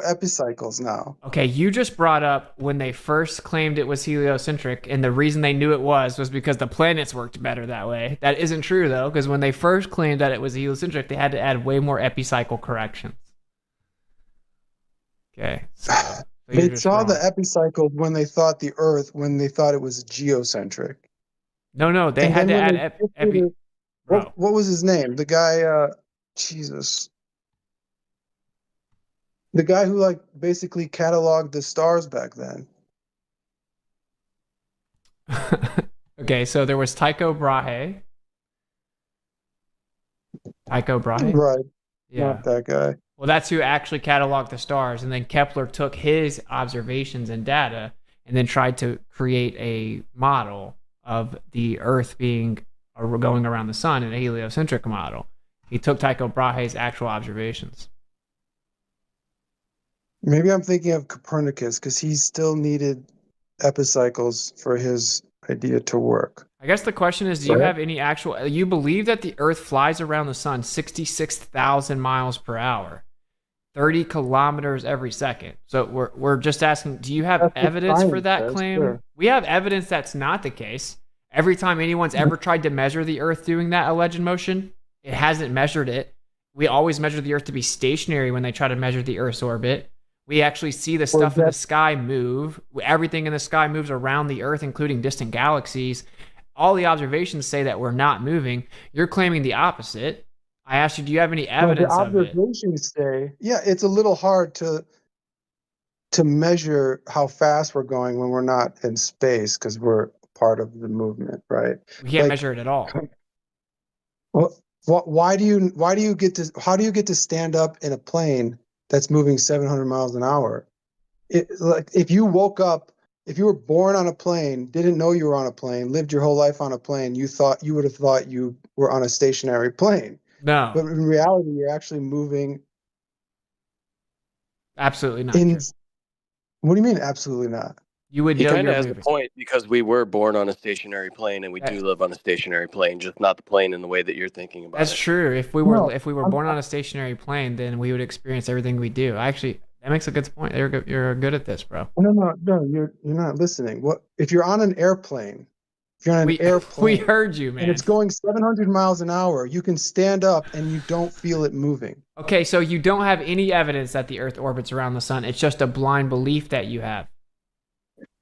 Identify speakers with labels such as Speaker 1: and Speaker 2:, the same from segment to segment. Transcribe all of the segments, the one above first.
Speaker 1: epicycles now.
Speaker 2: Okay, you just brought up when they first claimed it was heliocentric, and the reason they knew it was was because the planets worked better that way. That isn't true though, because when they first claimed that it was heliocentric, they had to add way more epicycle corrections. Okay. So, so
Speaker 1: they saw wrong. the epicycle when they thought the Earth, when they thought it was geocentric.
Speaker 2: No, no, they and had to add ep- epi.
Speaker 1: What, what was his name? The guy, uh, Jesus. The guy who like basically cataloged the stars back then.
Speaker 2: okay, so there was Tycho Brahe. Tycho Brahe?
Speaker 1: Right. Yeah. Not that guy.
Speaker 2: Well, that's who actually cataloged the stars. And then Kepler took his observations and data and then tried to create a model of the Earth being going around the sun in a heliocentric model. He took Tycho Brahe's actual observations.
Speaker 1: Maybe I'm thinking of Copernicus because he still needed epicycles for his idea to work.
Speaker 2: I guess the question is, do you have any actual? You believe that the Earth flies around the sun 66,000 miles per hour, 30 kilometers every second. So we're we're just asking, do you have that's evidence for that claim? Sure. We have evidence that's not the case. Every time anyone's ever tried to measure the Earth doing that alleged motion, it hasn't measured it. We always measure the Earth to be stationary when they try to measure the Earth's orbit. We actually see the stuff in the sky move. Everything in the sky moves around the Earth, including distant galaxies. All the observations say that we're not moving. You're claiming the opposite. I asked you, do you have any evidence well,
Speaker 1: the observations say, yeah, it's a little hard to to measure how fast we're going when we're not in space because we're part of the movement, right?
Speaker 2: We can't like, measure it at all.
Speaker 1: Well, why do you why do you get to how do you get to stand up in a plane that's moving 700 miles an hour? It, like if you woke up, if you were born on a plane, didn't know you were on a plane, lived your whole life on a plane, you thought you would have thought you were on a stationary plane.
Speaker 2: No,
Speaker 1: but in reality, you're actually moving.
Speaker 2: Absolutely not.
Speaker 1: In, what do you mean? Absolutely not.
Speaker 2: You would
Speaker 3: he
Speaker 2: kind
Speaker 3: of has a point because we were born on a stationary plane and we do live on a stationary plane, just not the plane in the way that you're thinking about.
Speaker 2: That's
Speaker 3: it.
Speaker 2: true. If we were no, if we were born on a stationary plane, then we would experience everything we do. Actually, that makes a good point. You're good, you're good at this, bro.
Speaker 1: No, no, no. You're you're not listening. What if you're on an airplane? If you're on an
Speaker 2: we,
Speaker 1: airplane,
Speaker 2: we heard you, man.
Speaker 1: And it's going 700 miles an hour. You can stand up and you don't feel it moving.
Speaker 2: Okay, so you don't have any evidence that the Earth orbits around the sun. It's just a blind belief that you have.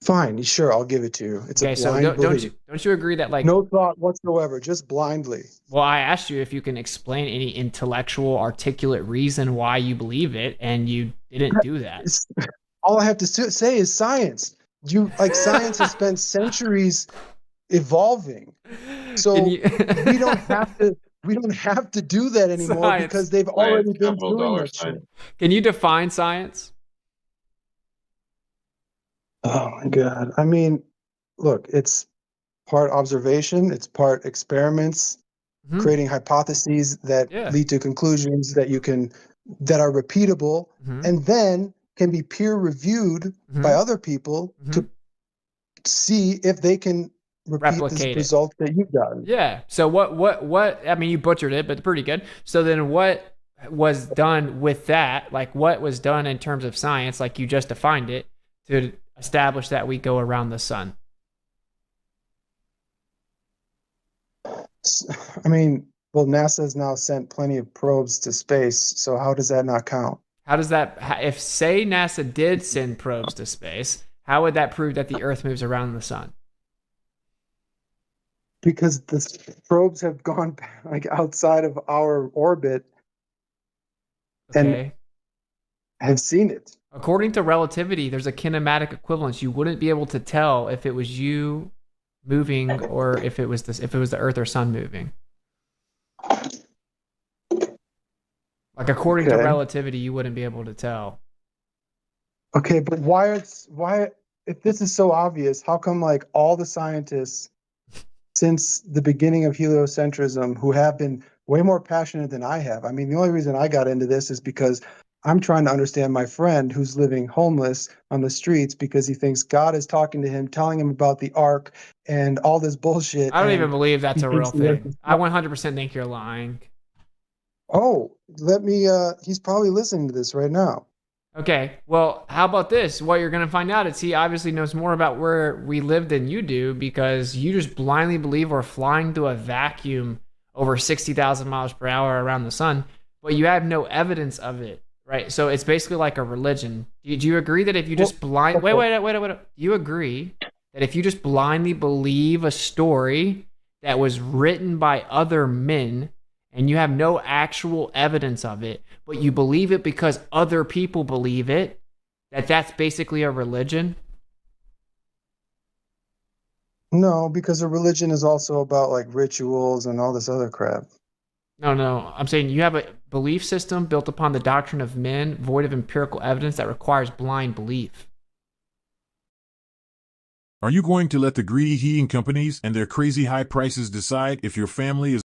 Speaker 1: Fine, sure, I'll give it to you. It's okay, so
Speaker 2: don't, don't, you don't you agree that like
Speaker 1: no thought whatsoever, just blindly?
Speaker 2: Well, I asked you if you can explain any intellectual, articulate reason why you believe it, and you didn't do that.
Speaker 1: all I have to say is science. You like science has spent centuries evolving, so you... we don't have to. We don't have to do that anymore science. because they've science, already been doing that shit.
Speaker 2: Can you define science?
Speaker 1: Oh my god. I mean, look, it's part observation, it's part experiments, mm-hmm. creating hypotheses that yeah. lead to conclusions that you can that are repeatable mm-hmm. and then can be peer reviewed mm-hmm. by other people to mm-hmm. see if they can replicate result that you've done.
Speaker 2: Yeah. So what what what I mean you butchered it, but pretty good. So then what was done with that? Like what was done in terms of science, like you just defined it, to establish that we go around the sun?
Speaker 1: I mean, well, NASA has now sent plenty of probes to space, so how does that not count?
Speaker 2: How does that, if say NASA did send probes to space, how would that prove that the Earth moves around the sun?
Speaker 1: Because the probes have gone like outside of our orbit okay. and have seen it.
Speaker 2: According to relativity, there's a kinematic equivalence. You wouldn't be able to tell if it was you moving or if it was this if it was the Earth or Sun moving. Like according okay. to relativity, you wouldn't be able to tell.
Speaker 1: Okay, but why it's why if this is so obvious, how come like all the scientists since the beginning of heliocentrism who have been way more passionate than I have. I mean, the only reason I got into this is because I'm trying to understand my friend who's living homeless on the streets because he thinks God is talking to him, telling him about the ark and all this bullshit.
Speaker 2: I don't even believe that's a real thing. I 100% think you're lying.
Speaker 1: Oh, let me. uh He's probably listening to this right now.
Speaker 2: Okay, well, how about this? What you're going to find out is he obviously knows more about where we live than you do because you just blindly believe we're flying through a vacuum over 60,000 miles per hour around the sun, but you have no evidence of it, right? So it's basically like a religion. Do you, do you agree that if you just blind wait, wait, wait, wait, wait, you agree that if you just blindly believe a story that was written by other men and you have no actual evidence of it, but you believe it because other people believe it, that that's basically a religion?
Speaker 1: No, because a religion is also about like rituals and all this other crap.
Speaker 2: No, no. I'm saying you have a belief system built upon the doctrine of men, void of empirical evidence that requires blind belief.
Speaker 4: Are you going to let the greedy heating companies and their crazy high prices decide if your family is